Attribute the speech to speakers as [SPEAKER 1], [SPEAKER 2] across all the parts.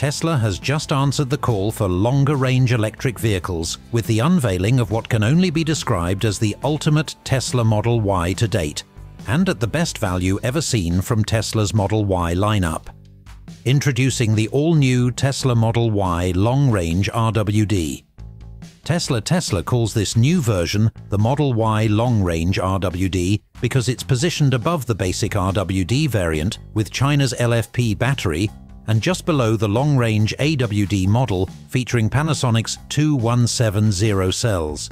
[SPEAKER 1] Tesla has just answered the call for longer range electric vehicles with the unveiling of what can only be described as the ultimate Tesla Model Y to date, and at the best value ever seen from Tesla's Model Y lineup. Introducing the all-new Tesla Model Y Long Range RWD. Tesla Tesla calls this new version the Model Y Long Range RWD because it's positioned above the basic RWD variant with China's LFP battery and just below the long-range AWD model featuring Panasonic's 2170 cells.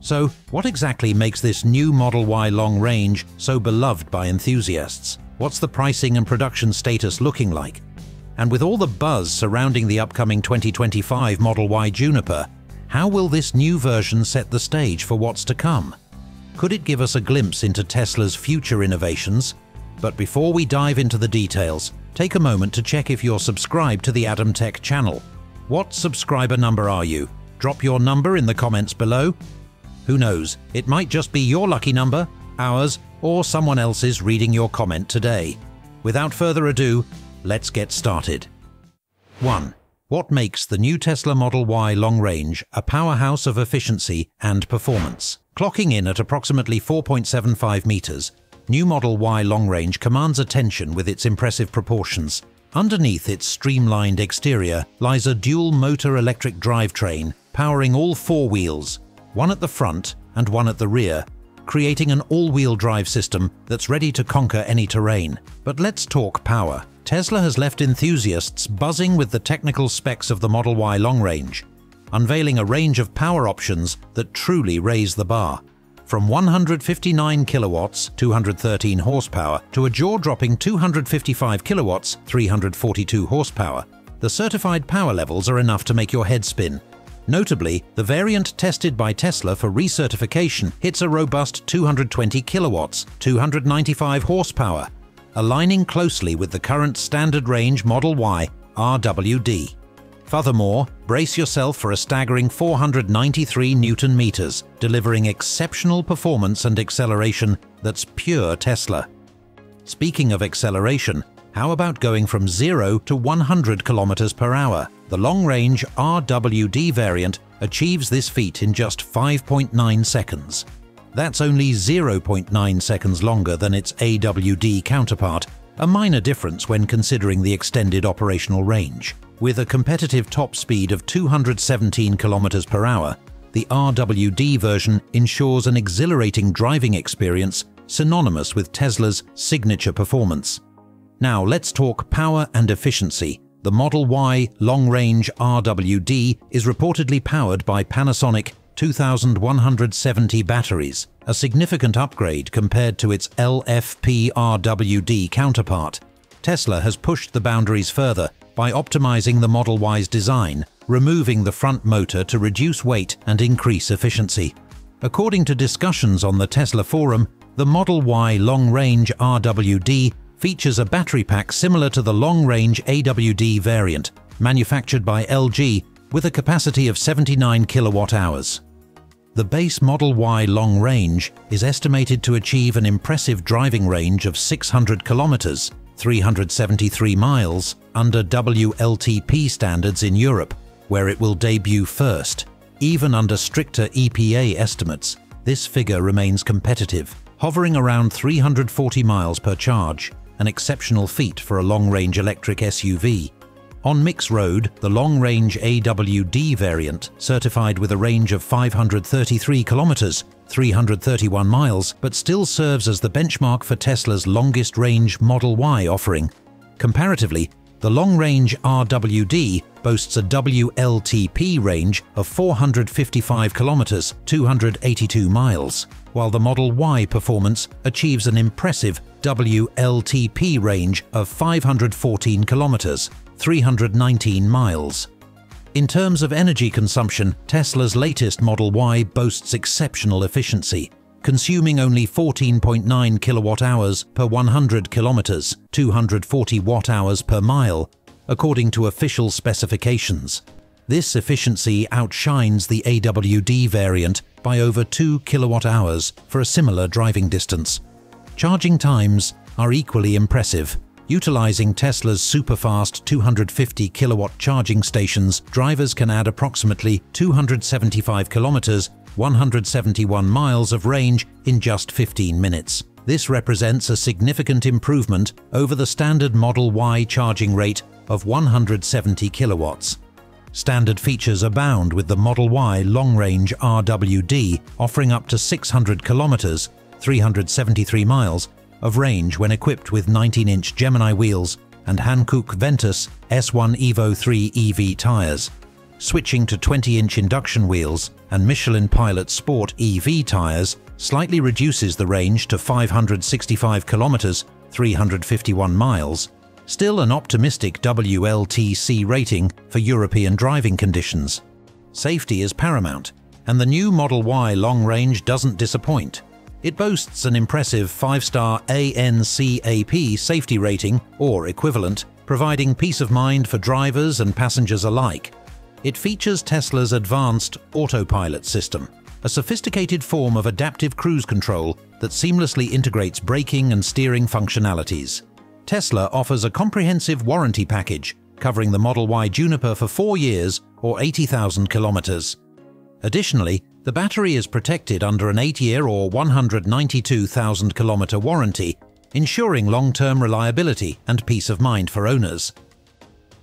[SPEAKER 1] So, what exactly makes this new Model Y long range so beloved by enthusiasts? What's the pricing and production status looking like? And with all the buzz surrounding the upcoming 2025 Model Y Juniper, how will this new version set the stage for what's to come? Could it give us a glimpse into Tesla's future innovations? But before we dive into the details, take a moment to check if you're subscribed to the Adam Tech channel. What subscriber number are you? Drop your number in the comments below. Who knows, it might just be your lucky number, ours, or someone else's reading your comment today. Without further ado, let's get started. 1. What makes the new Tesla Model Y long range a powerhouse of efficiency and performance? Clocking in at approximately 4.75 meters, new Model Y long range commands attention with its impressive proportions. Underneath its streamlined exterior lies a dual-motor electric drivetrain powering all four wheels, one at the front and one at the rear, creating an all-wheel drive system that's ready to conquer any terrain. But let's talk power. Tesla has left enthusiasts buzzing with the technical specs of the Model Y long range, unveiling a range of power options that truly raise the bar from 159 kilowatts 213 horsepower to a jaw-dropping 255 kilowatts 342 horsepower. The certified power levels are enough to make your head spin. Notably, the variant tested by Tesla for recertification hits a robust 220 kilowatts 295 horsepower, aligning closely with the current standard range Model Y RWD. Furthermore, brace yourself for a staggering 493 newton meters, delivering exceptional performance and acceleration that's pure Tesla. Speaking of acceleration, how about going from 0 to 100 kilometers per hour? The long-range RWD variant achieves this feat in just 5.9 seconds. That's only 0.9 seconds longer than its AWD counterpart, a minor difference when considering the extended operational range. With a competitive top speed of 217 km per hour, the RWD version ensures an exhilarating driving experience synonymous with Tesla's signature performance. Now let's talk power and efficiency. The Model Y long-range RWD is reportedly powered by Panasonic 2170 batteries, a significant upgrade compared to its LFP RWD counterpart. Tesla has pushed the boundaries further by optimizing the Model Y's design, removing the front motor to reduce weight and increase efficiency. According to discussions on the Tesla forum, the Model Y long-range RWD features a battery pack similar to the long-range AWD variant, manufactured by LG with a capacity of 79 kilowatt-hours. The base Model Y long range is estimated to achieve an impressive driving range of 600 kilometers, 373 miles, under WLTP standards in Europe, where it will debut first. Even under stricter EPA estimates, this figure remains competitive, hovering around 340 miles per charge, an exceptional feat for a long-range electric SUV. On Mix Road, the long-range AWD variant, certified with a range of 533 kilometers, 331 miles, but still serves as the benchmark for Tesla's longest-range Model Y offering. Comparatively, the long-range RWD boasts a WLTP range of 455 kilometers, 282 miles, while the Model Y performance achieves an impressive WLTP range of 514 kilometers, 319 miles. In terms of energy consumption, Tesla's latest Model Y boasts exceptional efficiency, consuming only 14.9 kilowatt-hours per 100 kilometers, 240 watt-hours per mile, according to official specifications. This efficiency outshines the AWD variant by over 2 kilowatt-hours for a similar driving distance. Charging times are equally impressive, Utilizing Tesla's super-fast 250 kilowatt charging stations, drivers can add approximately 275 kilometers, 171 miles of range in just 15 minutes. This represents a significant improvement over the standard Model Y charging rate of 170 kilowatts. Standard features abound with the Model Y long-range RWD offering up to 600 kilometers, 373 miles of range when equipped with 19-inch Gemini wheels and Hankook Ventus S1 Evo 3 EV tyres. Switching to 20-inch induction wheels and Michelin Pilot Sport EV tyres slightly reduces the range to 565 kilometers, 351 miles, still an optimistic WLTC rating for European driving conditions. Safety is paramount, and the new Model Y long range doesn't disappoint. It boasts an impressive 5-star ANCAP safety rating, or equivalent, providing peace of mind for drivers and passengers alike. It features Tesla's advanced autopilot system, a sophisticated form of adaptive cruise control that seamlessly integrates braking and steering functionalities. Tesla offers a comprehensive warranty package covering the Model Y Juniper for four years or 80,000 kilometers. Additionally, the battery is protected under an 8-year or 192,000 kilometer warranty, ensuring long-term reliability and peace of mind for owners.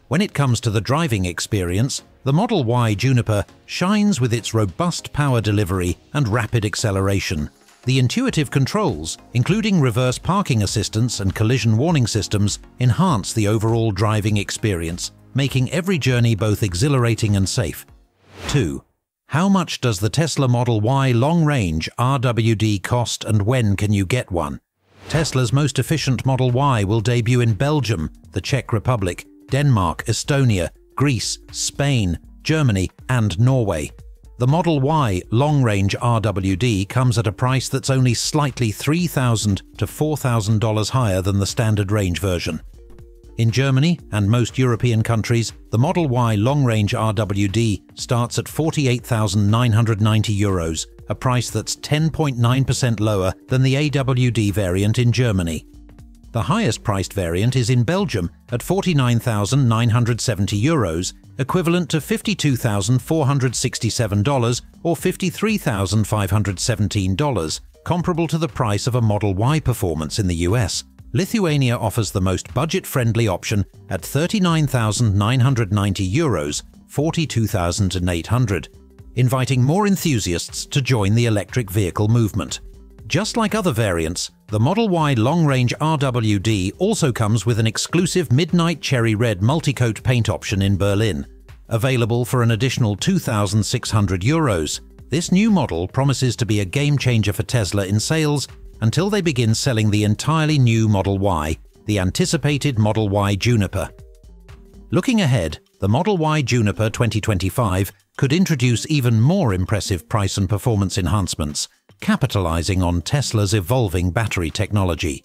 [SPEAKER 1] When it comes to the driving experience, the Model Y Juniper shines with its robust power delivery and rapid acceleration. The intuitive controls, including reverse parking assistance and collision warning systems, enhance the overall driving experience, making every journey both exhilarating and safe. 2. How much does the Tesla Model Y long-range RWD cost and when can you get one? Tesla's most efficient Model Y will debut in Belgium, the Czech Republic, Denmark, Estonia, Greece, Spain, Germany and Norway. The Model Y long-range RWD comes at a price that's only slightly 3,000 to $4,000 higher than the standard range version. In Germany and most European countries, the Model Y long-range RWD starts at 48,990 euros, a price that's 10.9% lower than the AWD variant in Germany. The highest priced variant is in Belgium at 49,970 euros, equivalent to $52,467 or $53,517, comparable to the price of a Model Y performance in the US. Lithuania offers the most budget-friendly option at 39,990 euros, 42,800, inviting more enthusiasts to join the electric vehicle movement. Just like other variants, the Model Y long-range RWD also comes with an exclusive Midnight Cherry Red multicoat paint option in Berlin, available for an additional 2,600 euros. This new model promises to be a game changer for Tesla in sales until they begin selling the entirely new Model Y, the anticipated Model Y Juniper. Looking ahead, the Model Y Juniper 2025 could introduce even more impressive price and performance enhancements, capitalizing on Tesla's evolving battery technology.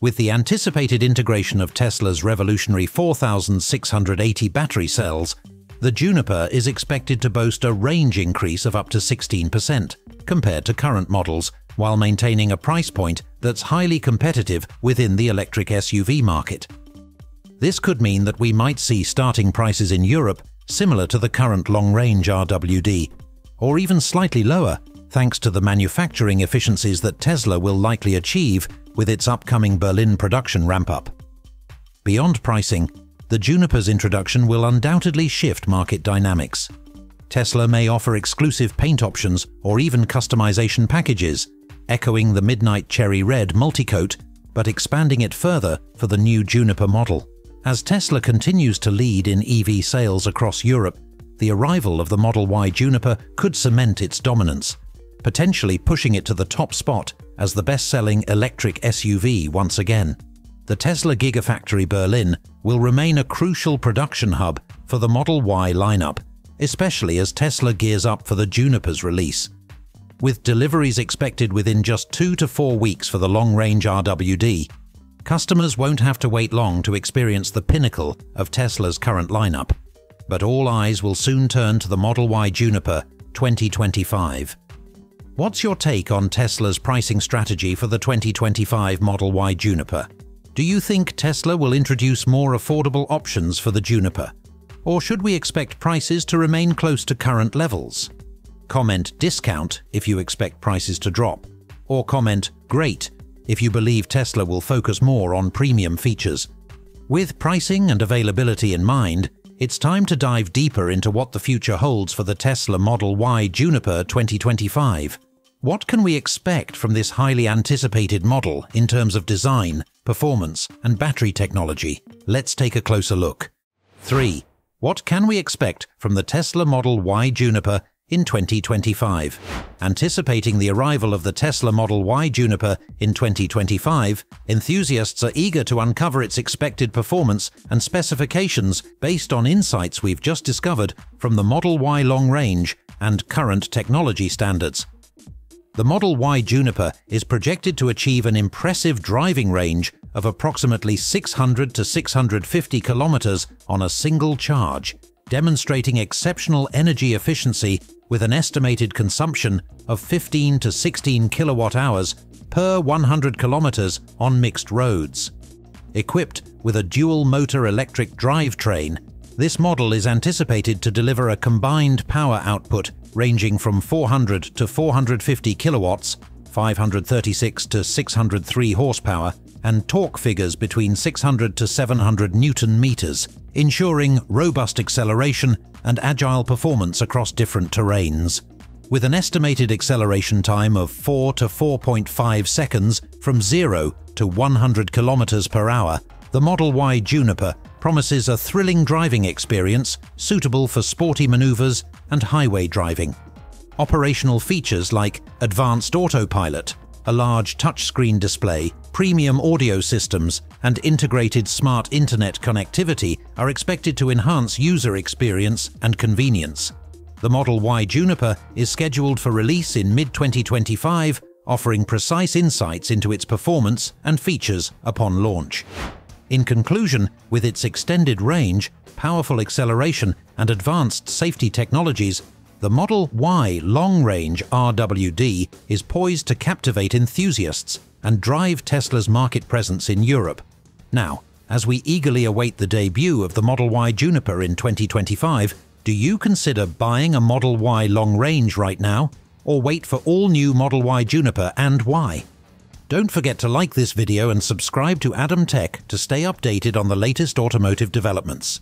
[SPEAKER 1] With the anticipated integration of Tesla's revolutionary 4680 battery cells, the Juniper is expected to boast a range increase of up to 16% compared to current models while maintaining a price point that's highly competitive within the electric SUV market. This could mean that we might see starting prices in Europe similar to the current long-range RWD, or even slightly lower thanks to the manufacturing efficiencies that Tesla will likely achieve with its upcoming Berlin production ramp-up. Beyond pricing, the Juniper's introduction will undoubtedly shift market dynamics. Tesla may offer exclusive paint options or even customization packages echoing the Midnight Cherry Red multicoat, but expanding it further for the new Juniper model. As Tesla continues to lead in EV sales across Europe, the arrival of the Model Y Juniper could cement its dominance, potentially pushing it to the top spot as the best-selling electric SUV once again. The Tesla Gigafactory Berlin will remain a crucial production hub for the Model Y lineup, especially as Tesla gears up for the Juniper's release with deliveries expected within just two to four weeks for the long-range RWD, customers won't have to wait long to experience the pinnacle of Tesla's current lineup. But all eyes will soon turn to the Model Y Juniper 2025. What's your take on Tesla's pricing strategy for the 2025 Model Y Juniper? Do you think Tesla will introduce more affordable options for the Juniper? Or should we expect prices to remain close to current levels? Comment discount if you expect prices to drop, or comment great if you believe Tesla will focus more on premium features. With pricing and availability in mind, it's time to dive deeper into what the future holds for the Tesla Model Y Juniper 2025. What can we expect from this highly anticipated model in terms of design, performance, and battery technology? Let's take a closer look. 3. What can we expect from the Tesla Model Y Juniper in 2025? Anticipating the arrival of the Tesla Model Y Juniper in 2025, enthusiasts are eager to uncover its expected performance and specifications based on insights we've just discovered from the Model Y long range and current technology standards. The Model Y Juniper is projected to achieve an impressive driving range of approximately 600 to 650 kilometers on a single charge, demonstrating exceptional energy efficiency with an estimated consumption of 15 to 16 kilowatt hours per 100 kilometers on mixed roads. Equipped with a dual-motor electric drivetrain, this model is anticipated to deliver a combined power output ranging from 400 to 450 kilowatts, 536 to 603 horsepower, and torque figures between 600 to 700 newton meters, ensuring robust acceleration and agile performance across different terrains. With an estimated acceleration time of 4 to 4.5 seconds from 0 to 100 km per hour, the Model Y Juniper promises a thrilling driving experience suitable for sporty maneuvers and highway driving. Operational features like advanced autopilot, a large touchscreen display, premium audio systems, and integrated smart internet connectivity are expected to enhance user experience and convenience. The Model Y Juniper is scheduled for release in mid-2025, offering precise insights into its performance and features upon launch. In conclusion, with its extended range, powerful acceleration and advanced safety technologies, the Model Y Long Range RWD is poised to captivate enthusiasts and drive Tesla's market presence in Europe. Now, as we eagerly await the debut of the Model Y Juniper in 2025, do you consider buying a Model Y Long Range right now? Or wait for all new Model Y Juniper and why? Don't forget to like this video and subscribe to Adam Tech to stay updated on the latest automotive developments.